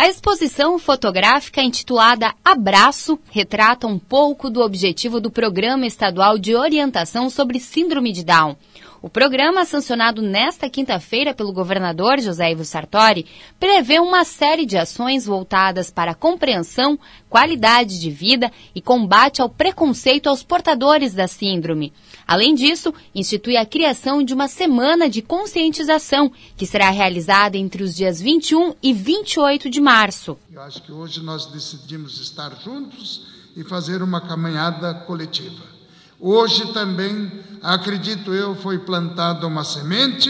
A exposição fotográfica intitulada Abraço retrata um pouco do objetivo do Programa Estadual de Orientação sobre Síndrome de Down. O programa, sancionado nesta quinta-feira pelo governador José Ivo Sartori, prevê uma série de ações voltadas para a compreensão, qualidade de vida e combate ao preconceito aos portadores da síndrome. Além disso, institui a criação de uma semana de conscientização, que será realizada entre os dias 21 e 28 de março. Eu acho que hoje nós decidimos estar juntos e fazer uma caminhada coletiva. Hoje também, acredito eu, foi plantada uma semente,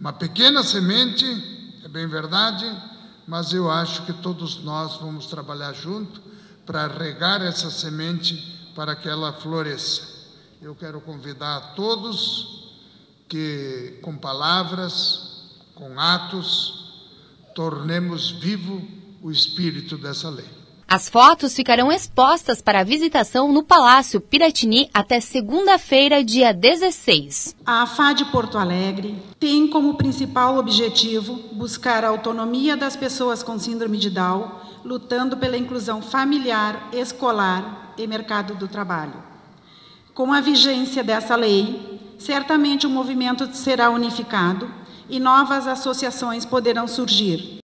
uma pequena semente, é bem verdade, mas eu acho que todos nós vamos trabalhar junto para regar essa semente para que ela floresça. Eu quero convidar a todos que, com palavras, com atos, tornemos vivo o espírito dessa lei. As fotos ficarão expostas para visitação no Palácio Piratini até segunda-feira, dia 16. A AFAD Porto Alegre tem como principal objetivo buscar a autonomia das pessoas com síndrome de Down, lutando pela inclusão familiar, escolar e mercado do trabalho. Com a vigência dessa lei, certamente o movimento será unificado e novas associações poderão surgir.